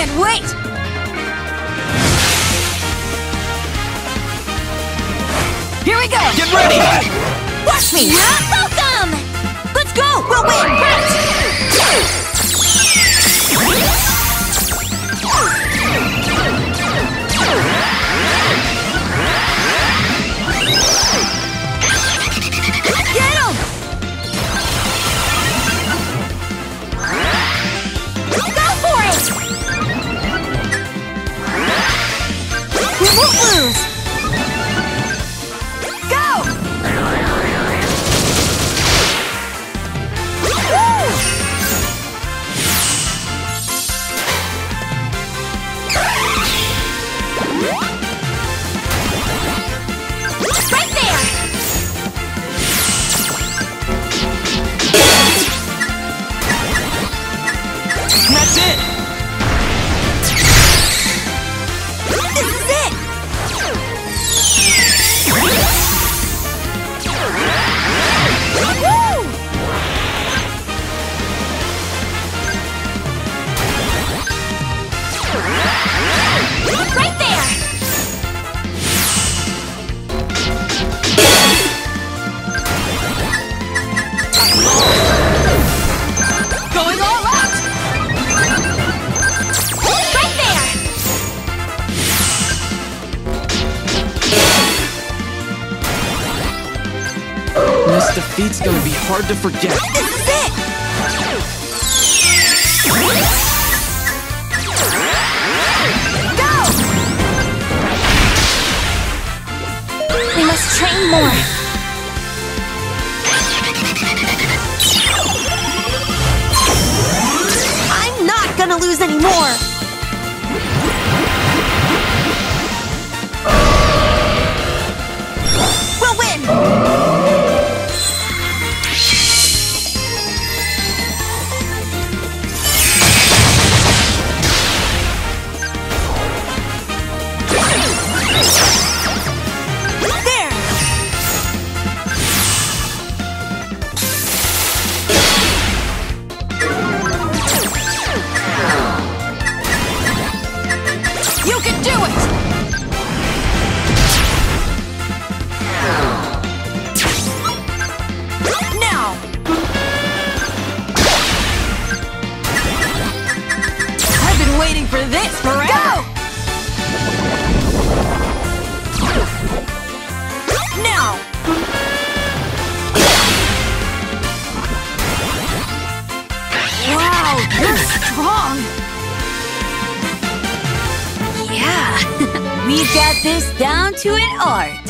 Can't wait! Here we go! Get ready! Watch me! Welcome! Let's go! We'll win! Right! We Right there! Going all out! Right there! This defeat's gonna be hard to forget. This is it! Train more. Waiting for this forever! Go! Now! Wow, you're strong! Yeah, we've got this down to an art.